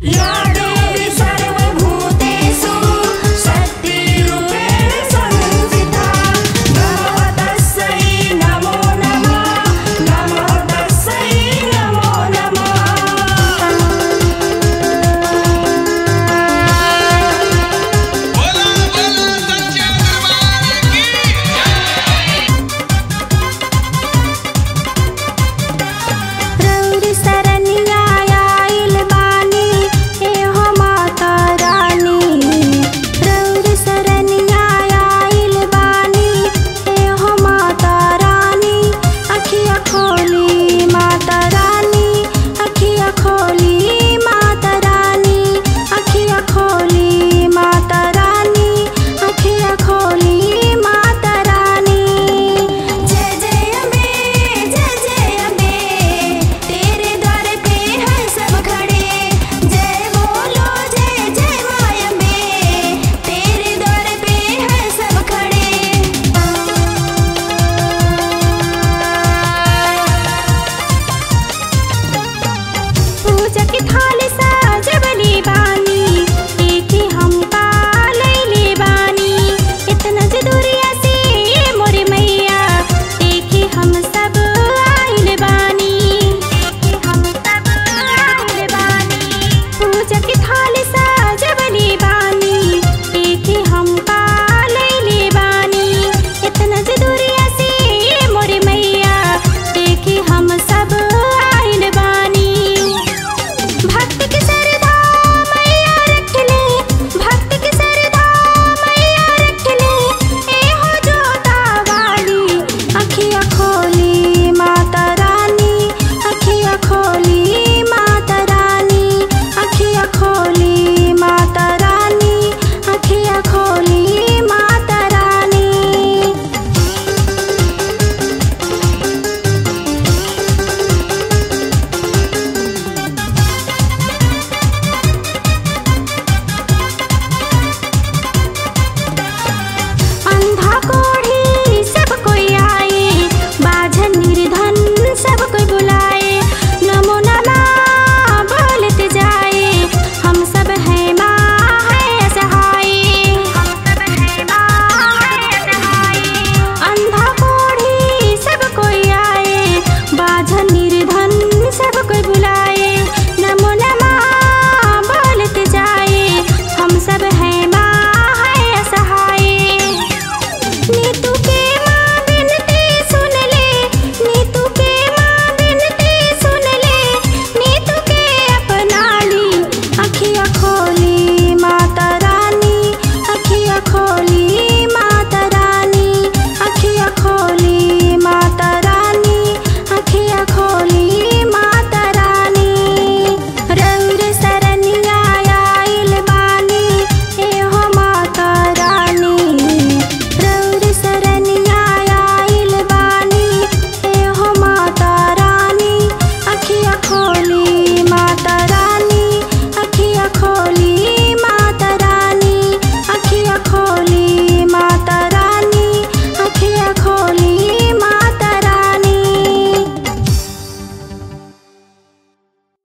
Yeah.